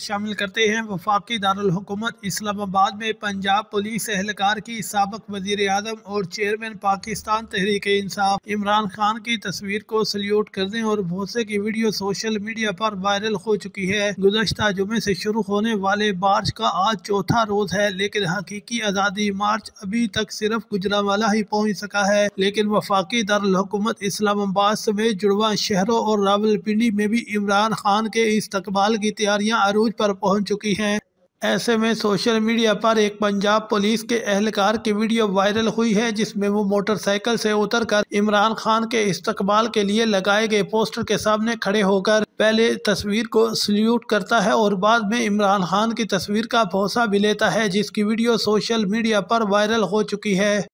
शामिल करते हैं। वफाकी दारकूमत इस्लामाबाद में पंजाब पुलिस एहलकार की सबक वज़ीर अजम और चेयरमैन पाकिस्तान तहरीक इंसाफ इमरान खान की तस्वीर को सल्यूट करने और भोसे की वीडियो सोशल मीडिया पर वायरल हो चुकी है। गुजशत जुमे से शुरू होने वाले मार्च का आज चौथा रोज है, लेकिन हकीकी आज़ादी मार्च अभी तक सिर्फ़ गुजरावाला ही पहुँच सका है। लेकिन वफाकी दारकूमत इस्लामाबाद समेत जुड़वा शहरों और रावलपिंडी में भी इमरान खान के इस्तकबाल की तैयारियाँ अरूज पर पहुँच चुकी हैं। ऐसे में सोशल मीडिया पर एक पंजाब पुलिस के एहलकार की वीडियो वायरल हुई है, जिसमें वो मोटरसाइकिल से उतरकर इमरान खान के इस्तकबाल के लिए लगाए गए पोस्टर के सामने खड़े होकर पहले तस्वीर को सल्यूट करता है और बाद में इमरान खान की तस्वीर का भरोसा भी लेता है, जिसकी वीडियो सोशल मीडिया पर वायरल हो चुकी है।